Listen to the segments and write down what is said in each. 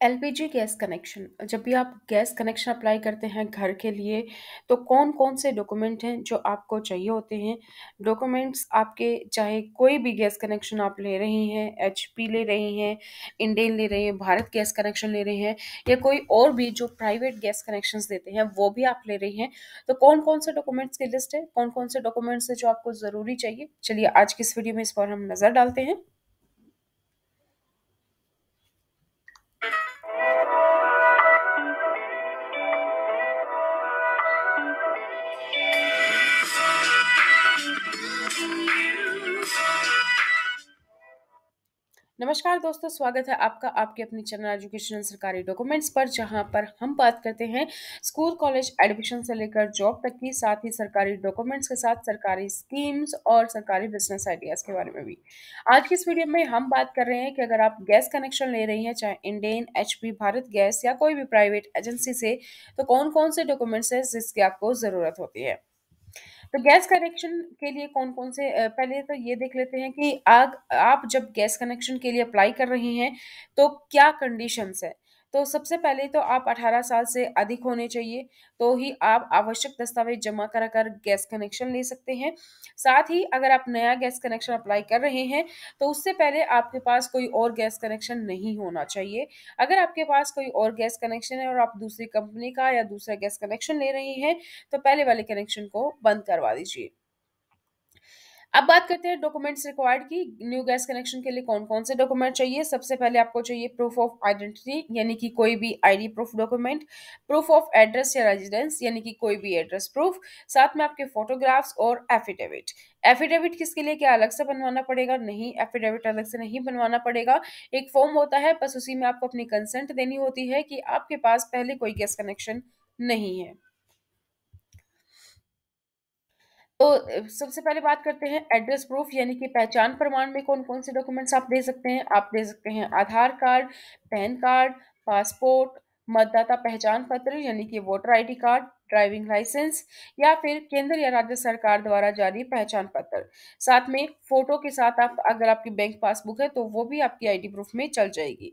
LPG gas connection. जब भी आप गैस कनेक्शन अप्लाई करते हैं घर के लिए तो कौन कौन से डॉक्यूमेंट हैं जो आपको चाहिए होते हैं? डॉक्यूमेंट्स आपके, चाहे कोई भी गैस कनेक्शन आप ले रही हैं, एचपी ले रही हैं, इंडेन ले रहे हैं, भारत गैस कनेक्शन ले रहे हैं, या कोई और भी जो प्राइवेट गैस कनेक्शन देते हैं, वो भी आप ले रही हैं तो कौन कौन से डॉक्यूमेंट्स की लिस्ट है? कौन कौन से डॉक्यूमेंट्स है जो आपको ज़रूरी चाहिए? चलिए आज की इस वीडियो में इस पर हम नज़र डालते हैं। नमस्कार दोस्तों, स्वागत है आपका, आपके अपने चैनल एजुकेशनल सरकारी डॉक्यूमेंट्स पर, जहाँ पर हम बात करते हैं स्कूल कॉलेज एडमिशन से लेकर जॉब तक की, साथ ही सरकारी डॉक्यूमेंट्स के साथ सरकारी स्कीम्स और सरकारी बिज़नेस आइडियाज़ के बारे में भी। आज की इस वीडियो में हम बात कर रहे हैं कि अगर आप गैस कनेक्शन ले रही हैं, चाहे इंडियन एच भारत गैस या कोई भी प्राइवेट एजेंसी से तो कौन कौन से डॉक्यूमेंट्स है जिसकी आपको ज़रूरत होती है। तो गैस कनेक्शन के लिए कौन कौन से पहले तो ये देख लेते हैं कि आग, आप जब गैस कनेक्शन के लिए अप्लाई कर रहे हैं तो क्या कंडीशंस है? तो सबसे पहले तो आप 18 साल से अधिक होने चाहिए तो ही आप आवश्यक दस्तावेज़ जमा करा कर गैस कनेक्शन ले सकते हैं। साथ ही अगर आप नया गैस कनेक्शन अप्लाई कर रहे हैं तो उससे पहले आपके पास कोई और गैस कनेक्शन नहीं होना चाहिए। अगर आपके पास कोई और गैस कनेक्शन है और आप दूसरी कंपनी का या दूसरा गैस कनेक्शन ले रहे हैं तो पहले वाले कनेक्शन को बंद करवा दीजिए। अब बात करते हैं डॉक्यूमेंट्स रिक्वायर्ड की। न्यू गैस कनेक्शन के लिए कौन कौन से डॉक्यूमेंट चाहिए? सबसे पहले आपको चाहिए प्रूफ ऑफ़ आइडेंटिटी यानी कि कोई भी ID proof document proof of address या रेजिडेंस यानी कि कोई भी एड्रेस प्रूफ साथ में आपके फोटोग्राफ्स और एफिडेविट एफिडेविट किसके लिए क्या अलग से बनवाना पड़ेगा? नहीं एफिडेविट अलग से नहीं बनवाना पड़ेगा। एक फॉर्म होता है, बस उसी में आपको अपनी कंसेंट देनी होती है कि आपके पास पहले कोई गैस कनेक्शन नहीं है। तो सबसे पहले बात करते हैं एड्रेस प्रूफ यानी कि पहचान प्रमाण में कौन कौन से डॉक्यूमेंट्स आप दे सकते हैं। आप दे सकते हैं Aadhaar card, PAN card passport मतदाता पहचान पत्र, यानी कि voter ID card driving licence या फिर केंद्र या राज्य सरकार द्वारा जारी पहचान पत्र। साथ में फ़ोटो के साथ आप, अगर आपकी बैंक पासबुक है तो वो भी आपकी आईडी प्रूफ में चल जाएगी।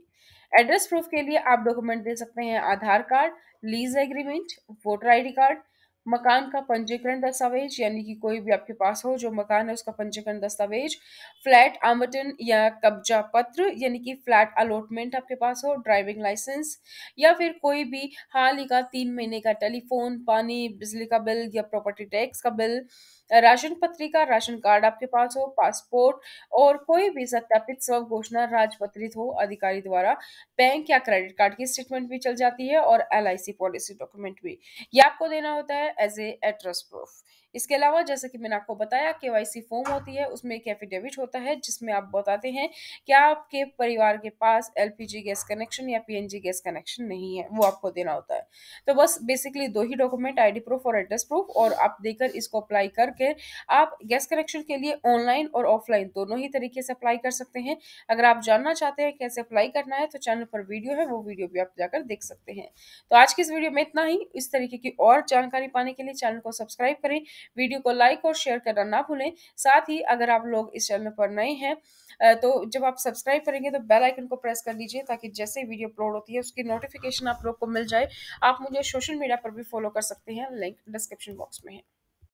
एड्रेस प्रूफ के लिए आप डॉक्यूमेंट दे सकते हैं Aadhaar card lease agreement voter ID card मकान का पंजीकरण दस्तावेज़, यानी कि कोई भी आपके पास हो, जो मकान है, उसका पंजीकरण दस्तावेज़, फ्लैट आमटन या कब्जा पत्र, यानी कि फ्लैट अलॉटमेंट आपके पास हो, ड्राइविंग लाइसेंस, या फिर कोई भी हाल ही का तीन महीने का टेलीफोन, पानी, बिजली का बिल या प्रॉपर्टी टैक्स का बिल राशन पत्रिका, राशन कार्ड आपके पास हो, पासपोर्ट और कोई भी सत्यापित स्व घोषणा राजपत्रित हो, अधिकारी द्वारा बैंक या क्रेडिट कार्ड की स्टेटमेंट भी चल जाती है और एलआईसी पॉलिसी डॉक्यूमेंट भी। ये आपको देना होता है एज ए एड्रेस प्रूफ इसके अलावा जैसे कि मैंने आपको बताया के वाई फॉर्म होती है, उसमें एक एफिडेविट होता है, जिसमें आप बताते हैं कि आपके परिवार के पास एलपीजी गैस कनेक्शन या पीएनजी गैस कनेक्शन नहीं है, वो आपको देना होता है। तो बस बेसिकली दो ही डॉक्यूमेंट आईडी प्रूफ और एड्रेस प्रूफ और आप देकर इसको अप्लाई करके आप गैस कनेक्शन के लिए ऑनलाइन और ऑफलाइन दोनों ही तरीके से अप्लाई कर सकते हैं। अगर आप जानना चाहते हैं कैसे अप्लाई करना है तो चैनल पर वीडियो है, वो वीडियो भी आप जाकर देख सकते हैं। तो आज की इस वीडियो में इतना ही। इस तरीके की और जानकारी पाने के लिए चैनल को सब्सक्राइब करें, वीडियो को लाइक और शेयर करना ना भूलें। साथ ही अगर आप लोग इस चैनल पर नए हैं तो जब आप सब्सक्राइब करेंगे तो बेल आइकन को प्रेस कर लीजिए, ताकि जैसे वीडियो अपलोड होती है, उसकी नोटिफिकेशन आप लोग को मिल जाए। आप मुझे सोशल मीडिया पर भी फॉलो कर सकते हैं, लिंक डिस्क्रिप्शन बॉक्स में है।